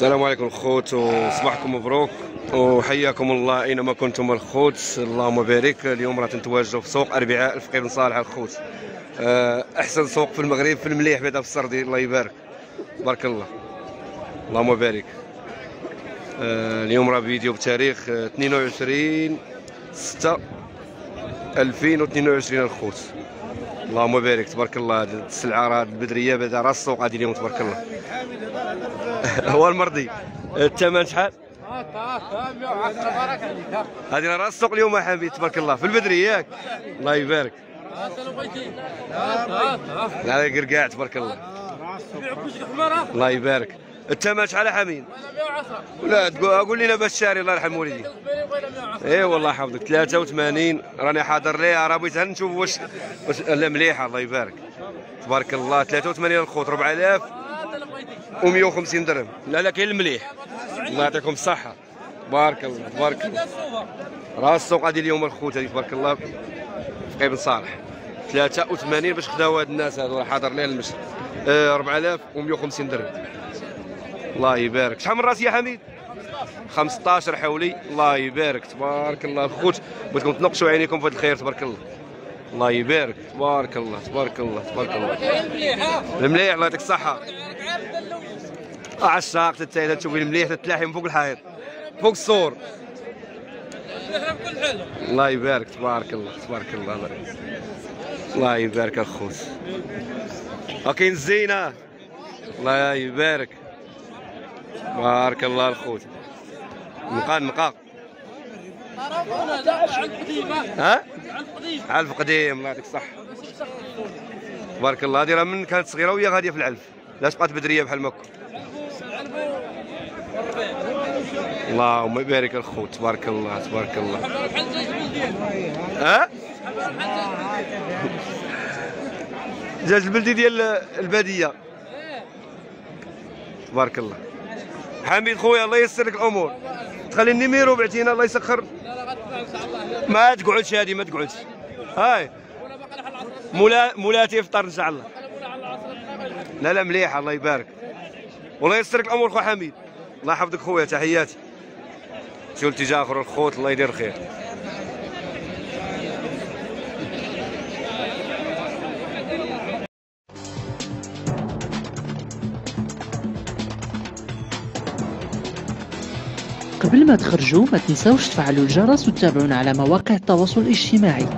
السلام عليكم الخوت وصباحكم مبروك وحياكم الله أينما كنتم الخوت. اللهم بارك. اليوم راه تنتواجدوا في سوق اربعاء الفقير بن صالح الخوت. آه، أحسن سوق في المغرب في المليح بعدا في السردي الله يبارك. بارك الله. اللهم بارك. آه، اليوم راه فيديو بتاريخ آه، 22 6 2022 الخوت. اللهم بارك تبارك الله. السلعة راه البدرية بعدا راه السوق هادي اليوم تبارك الله. هو المرضي. الثمن شحال؟ هذه راه راس السوق اليوم حبيبي تبارك الله. في البدري ياك؟ الله يبارك. لا قرقاع تبارك الله. الله يبارك. الثمن شحال يا حميد لا تقول قول لنا باش شاري الله يرحم والديك اي والله يحفظك 83 راني حاضر ليها راه بغيت نشوف واش واش لا مليحه الله يبارك. تبارك الله 83 الخوت 4000 و150 درهم. لا لا كاين المليح الله يعطيكم الصحة. بارك الله تبارك الله. راس السوق هذه اليوم الخوت هذه تبارك الله. في قيب صالح. 83 باش خداو هاد الناس هادو راه حاضر لنا المشي آه 4150 درهم. الله يبارك. شحال من رأس يا حميد؟ 15 حولي الله يبارك. تبارك الله. الخوت بغيتكم تنقشوا عينيكم في هذا الخير تبارك الله. الله يبارك. تبارك الله. تبارك الله. تبارك الله. المليح الله يعطيك الصحة. عشاق تتايل تشوفي المليح تتلاحي من فوق الحائط. فوق السور الله يبارك. تبارك الله. تبارك الله. الله, الله يبارك الخوت وكاين الزينة الله يبارك. بارك الله الخوت نقا نقا ها؟ علف قديم الله يعطيك الصحة. تبارك الله. هذه راه من كانت صغيرة وهي غادية في العلف لاش بقات بدرية بحال مكة اللهم يبارك الخوت. تبارك الله تبارك الله. ها؟ دجاج البلدي ديال البادية. تبارك الله. حميد خويا الله ييسر لك الأمور. تخلي النيميرو بعتينا الله يسخر. ما تقعدش هذه ما تقعدش. هاي. مولا مولاتي يفطر إن شاء الله. لا لا مليحه الله يبارك. والله ييسر لك الأمور خو حميد. الله يحفظك خويا تحياتي. شو الاتجاه آخر؟ الخوت الله يدير الخير. قبل ما تخرجوا ما تنسوش تفعلوا الجرس وتتابعونا على مواقع التواصل الاجتماعي.